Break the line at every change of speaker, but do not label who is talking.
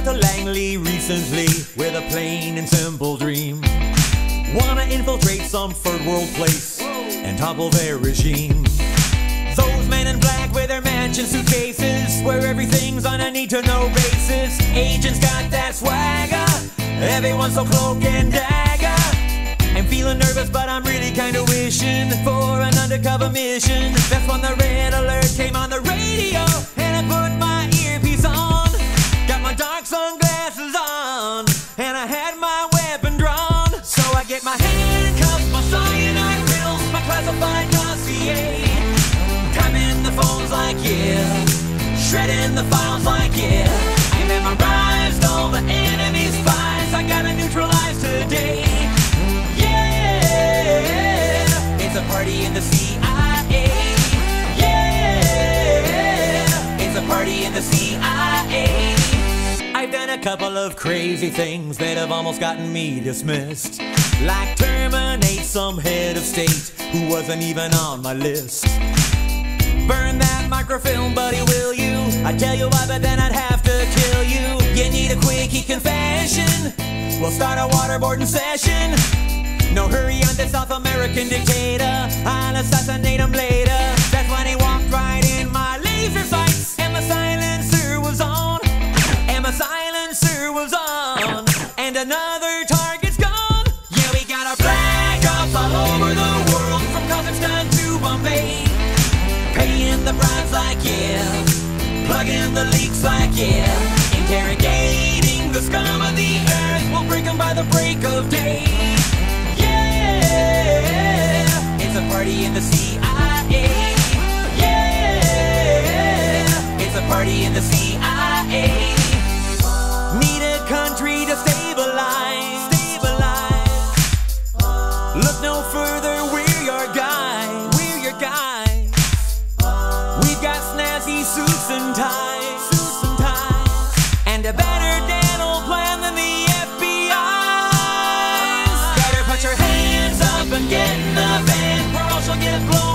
out to Langley recently with a plain and simple dream. Wanna infiltrate some third world place and topple their regime. Those men in black with their mansion suitcases, where everything's on a need to know basis. Agents got that swagger, everyone's so cloak and dagger. I'm feeling nervous, but I'm really kinda wishing for an undercover mission. That's when the red alert came on the radio, like yeah, shredding the files like yeah. I memorized all the enemy spies. I gotta neutralize today. Yeah, it's a party in the CIA. Yeah, it's a party in the CIA. I've done a couple of crazy things that have almost gotten me dismissed. Like terminate some head of state who wasn't even on my list. Burn that microfilm, buddy, will you? I'd tell you why, but then I'd have to kill you. You need a quickie confession. We'll start a waterboarding session. No hurry on the South American dictator. I'll assassinate him later. The bribes like yeah, plugging the leaks like yeah, interrogating the scum of the earth. We'll break 'em by the break of day. Yeah, it's a party in the CIA. We've got snazzy suits and ties, suits and ties, and a better dental plan than the FBI's. Better put your hands up and get in the van, or else you'll get blown